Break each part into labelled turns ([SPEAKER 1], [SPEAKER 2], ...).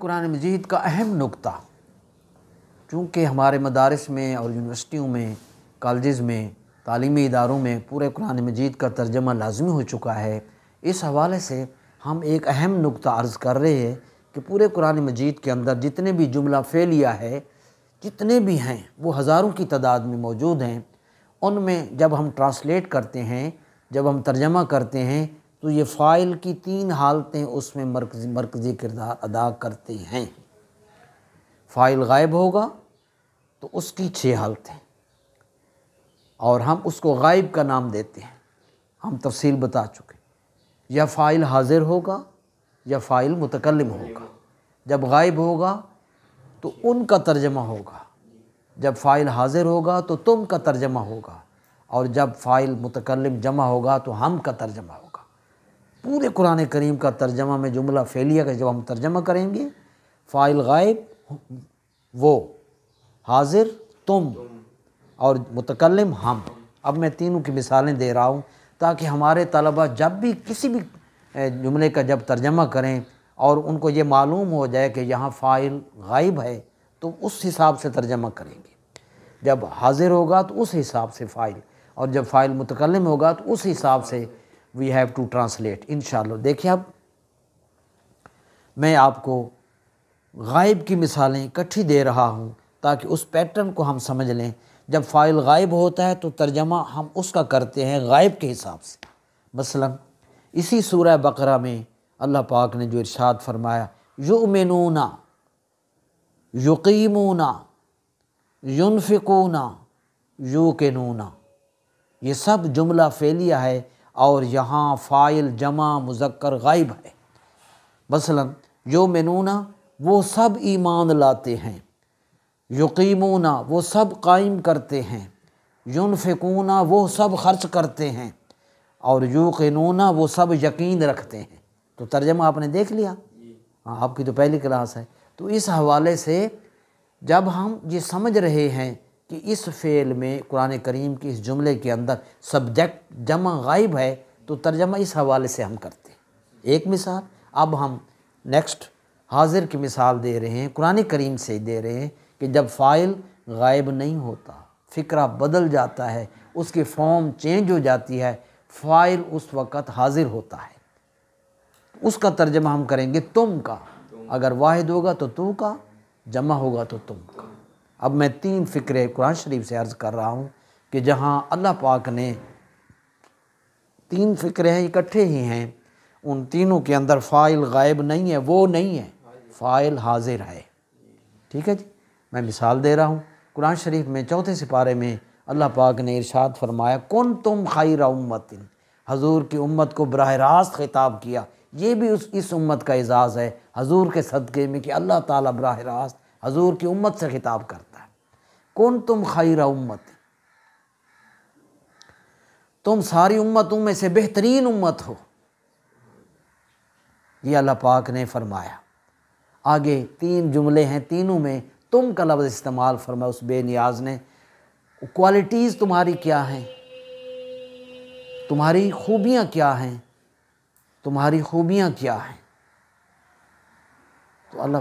[SPEAKER 1] कुरान मजीद का अहम नुक्ता, चूँकि हमारे मदारस में और यूनिवर्सिटियों में कॉलेज़ में, तालीमी इदारों में पूरे कुरान मजीद का तर्जमा लाजमी हो चुका है, इस हवाले से हम एक अहम नुक्ता अर्ज़ कर रहे हैं कि पूरे कुरान मजीद के अंदर जितने भी जुमला फ़ेलिया है, जितने भी हैं, वो हज़ारों की तादाद में मौजूद हैं। उनमें जब हम ट्रांसलेट करते हैं, जब हम तर्जमा करते हैं तो ये फ़ाइल की तीन हालतें उसमें मरकज़ी मरकज़ी किरदार अदा करते हैं। फ़ाइल गायब होगा तो उसकी छः हालतें। और हम उसको गायब का नाम देते हैं। हम तफसील बता चुके या फ़ाइल हाजिर होगा या फ़ाइल मुतकलम होगा। जब गायब होगा तो उनका तर्जमा होगा। जब फ़ाइल हाजिर होगा तो तुम का तर्जमा होगा। और जब फ़ाइल मुतकलम जमा होगा तो हम का तर्जमा होगा। पूरे कुरान करीम का तर्जमा में जुमला फ़ेलिया का जब हम तर्जमा करेंगे, फ़ाइल गायब, वो हाजिर, तुम और मुतकलम हम। अब मैं तीनों की मिसालें दे रहा हूँ, ताकि हमारे तलबा जब भी किसी भी जुमले का जब तर्जमा करें और उनको ये मालूम हो जाए कि यहाँ फ़ाइल गायब है तो उस हिसाब से तर्जमा करेंगे। जब हाजिर होगा तो उस हिसाब से फ़ाइल, और जब फ़ाइल मुतकलम होगा तो उस हिसाब से we have to translate in देखिए अब, मैं आपको गायब की मिसालें इकट्ठी दे रहा हूँ ताकि उस पैटर्न को हम समझ लें। जब फ़ाइल गायब होता है तो तर्जमा हम उसका करते हैं गायब के हिसाब से। मसलन, इसी सूरह बकरा में अल्लाह पाक ने जो इरशाद फरमाया, युमिनूना, युकीमूना, युनफ़िकूना, यूकिनूना। ये सब जुमला फ़ेलिया है और यहाँ फ़ाइल जमा मुजक्कर गायब है। मसलन जो मेनूना वो सब ईमान लाते हैं। यकीमूना, वो सब कायम करते हैं। यूनफ़िकूना, वो सब खर्च करते हैं। और यूक़नूना, वो सब यकीन रखते हैं। तो तर्जमा आपने देख लिया? हाँ आपकी तो पहली क्लास है। तो इस हवाले से जब हम ये समझ रहे हैं कि इस फ़ेल में कुरान करीम के इस जुमले के अंदर सब्जेक्ट जमा गायब है तो तर्जमा इस हवाले से हम करते हैं। एक मिसाल, अब हम नेक्स्ट हाजिर की मिसाल दे रहे हैं, कुरान करीम से दे रहे हैं कि जब फ़ाइल गायब नहीं होता, फ़िक्रा बदल जाता है, उसकी फॉर्म चेंज हो जाती है, फ़ाइल उस वक़्त हाजिर होता है। उसका तर्जमा हम करेंगे तुम का। अगर वाहिद होगा तो तू का, जमा होगा तो तुम का। अब मैं तीन फ़िक्रे कुरान शरीफ से अर्ज़ कर रहा हूँ कि जहाँ अल्लाह पाक ने तीन फ़िक्रे हैं, इकट्ठे ही हैं। उन तीनों के अंदर फ़ाइल गायब नहीं है, वो नहीं है। फ़ाइल हाजिर है। ठीक है जी? मैं मिसाल दे रहा हूँ। कुरान शरीफ में चौथे सिपारे में अल्लाह पाक ने इरशाद फरमाया, कौन तुम खैर उम्मतिन? हजूर की उम्मत को बरह रास्त खिताब किया। ये भी उस, इस उम्मत का एजाज़ है, हजूर के सदक़े में कि अल्लाह ताला बरह रास्त हजूर की उम्मत से खिताब करता है। कौन तुम खैर उम्मत? तुम सारी उम्मतों में से बेहतरीन उम्मत हो। ये अल्लाह पाक ने फरमाया, आगे तीन जुमले हैं, तीनों में तुम का लफ्ज़ इस्तेमाल फरमाया उस बेनियाज ने क्वालिटीज़ तुम्हारी क्या हैं? तुम्हारी खूबियाँ क्या हैं? तुम्हारी खूबियाँ क्या हैं? तो अल्लाह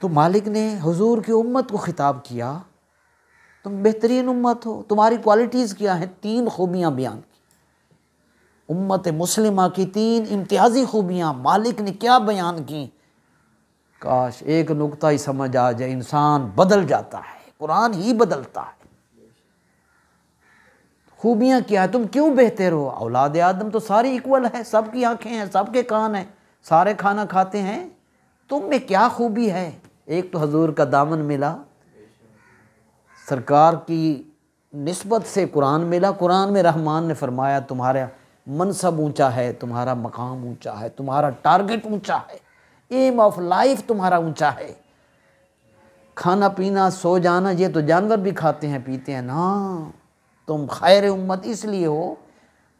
[SPEAKER 1] तो मालिक ने हुजूर की उम्मत को ख़िताब किया। तुम बेहतरीन उम्मत हो। तुम्हारी क्वालिटीज़ क्या हैं? तीन खूबियाँ बयान की। उम्मत मुस्लिमा की तीन इम्तियाज़ी खूबियाँ। मालिक ने क्या बयान की? काश एक नुकता ही समझ आ जाए। इंसान बदल जाता है। कुरान ही बदलता है। खूबियाँ क्या है? तुम क्यों बेहतर हो? औलाद आदम तो सारी इक्वल है। सबकी आँखें हैं, सबके कान हैं। सारे खाना खाते हैं। तुम में क्या खूबी है? एक तो हजूर का दामन मिला। सरकार की नस्बत से कुरान मिला। कुरान में रहमान ने फरमाया, तुम्हारा मनसब ऊँचा है, तुम्हारा मकाम ऊँचा है, तुम्हारा टारगेट ऊँचा है, एम ऑफ़ लाइफ तुम्हारा ऊँचा है। खाना पीना, सो जाना, ये तो जानवर भी खाते हैं, पीते हैं ना। तुम खैर उम्मत इसलिए हो,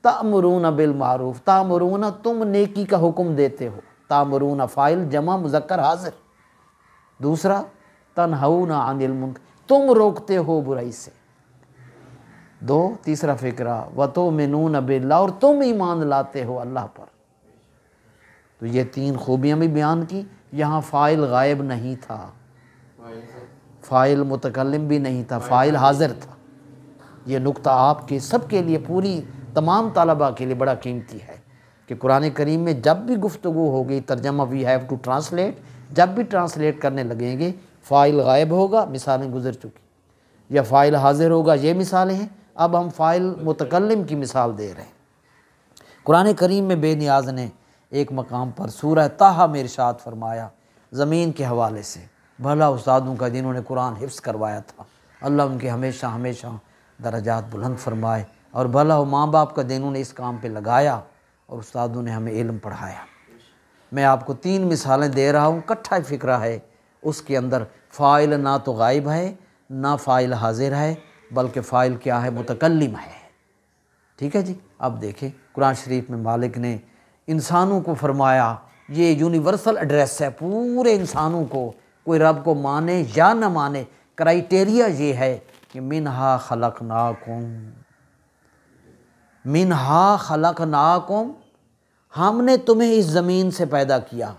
[SPEAKER 1] तामरून बिल मारूफ तुम नेकी का हुक्म देते हो। तामरून फ़ाइल जमा मुजक्कर हाजिर। दूसरा तनहूना अनिल मुंक तुम रोकते हो बुराई से। दो, तीसरा फिक्रा व तो मिनून बिल्ला और तुम ईमान लाते हो अल्लाह पर। तो ये तीन खूबियाँ भी बयान की, यहाँ फ़ाइल गायब नहीं था। फ़ाइल मुतकलम भी नहीं था, फ़ाइल हाजिर था। ये नुक्ता आपके सब के लिए, पूरी तमाम तलबा के लिए बड़ा कीमती है। कि कुरान करीम में जब भी गुफ्तु होगी, तर्जमा वी हैव टू ट्रांसलेट जब भी ट्रांसलेट करने लगेंगे फ़ाइल गायब होगा, मिसालें गुजर चुकी। या फ़ाइल हाजिर होगा, ये मिसालें हैं। अब हम फ़ाइल मुतकलम की मिसाल दे रहे हैं। कुरान करीम में बेनियाज ने एक मकाम पर सूरह ताहा में इरशाद फरमाया, ज़मीन के हवाले से। भला उस्तादों का जिन्होंने कुरान हिफ्स करवाया था, अल्लाह उनके हमेशा हमेशा दर्जात बुलंद फरमाए, और भला माँ बाप का उन्हें इस काम पे लगाया और उस्तादों ने हमें इल्म पढ़ाया। मैं आपको तीन मिसालें दे रहा हूँ, कट्ठा फ़िक्रा है, उसके अंदर फ़ाइल ना तो गायब है, ना फ़ाइल हाजिर है, बल्कि फ़ाइल क्या है मुतकलम है। ठीक है जी? अब देखें, कुरान शरीफ में मालिक ने इंसानों को फरमाया, ये यूनिवर्सल एड्रेस है, पूरे इंसानों को, कोई रब को माने या ना माने, क्राइटेरिया ये है कि मिनहा खलक नाकुम मिनहा खलक नाकुम हमने तुम्हें इस ज़मीन से पैदा किया।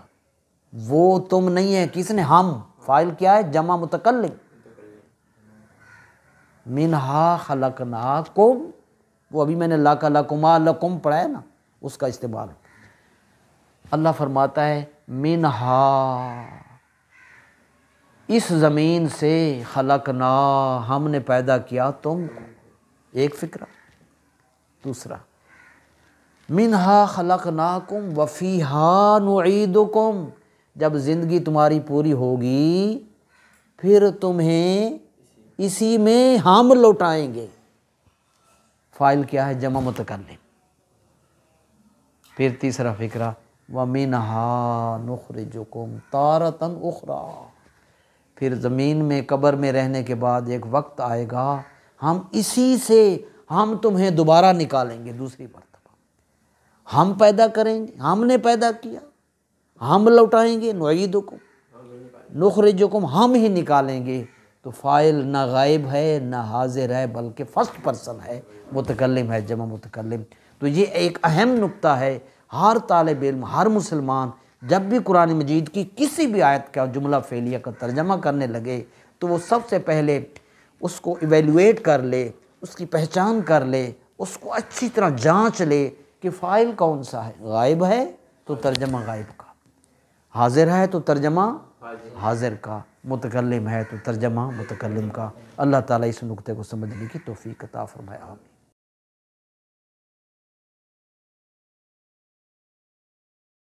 [SPEAKER 1] वो तुम नहीं है, किसने? हम। फ़ाइल क्या है? जमा मुतकल मिनहा खलक नाकुम वो अभी मैंने ला का लकुमा लकुम पढ़ा है ना, उसका इस्तेमाल। अल्लाह फरमाता है, मिनहा, इस ज़मीन से खलक ना हमने पैदा किया तुम एक फ़िक्रा। दूसरा, मिनहा खलक नाकुम वफ़ी जब ज़िंदगी तुम्हारी पूरी होगी, फिर तुम्हें इसी में हम लौटाएँगे। फ़ाइल क्या है? जमा मुतकल फिर तीसरा फ़िक्रा, व मिनहा नुखरजुकुम तारतन उखरा। फिर ज़मीन में कब्र में रहने के बाद एक वक्त आएगा, हम इसी से हम तुम्हें दोबारा निकालेंगे दूसरी मरतबा। हम पैदा करेंगे, हमने पैदा किया, हम लौटाएँगे नुईदुकुम, नुखरजुकुम, हम ही निकालेंगे। तो फ़ाइल ना गायब है, ना हाजिर है, बल्कि फ़र्स्ट पर्सन है मुतकलम है, जमा मुतकलम तो ये एक अहम नुक्ता है, हर तालब इल्म, हर मुसलमान जब भी कुरान मजीद की किसी भी आयत का जुमला फेलिया का तर्जमा करने लगे तो वो सबसे पहले उसको इवेलुएट कर ले उसकी पहचान कर ले, उसको अच्छी तरह जाँच ले कि फ़ाइल कौन सा है। गायब है तो तर्जमा गायब का। हाजिर है तो तर्जमा हाजिर का। मुतकलम है तो तर्जमा मुतकलम का। अल्लाह ताला इस नुक्ते को समझने की तोफ़ी कता फरमाया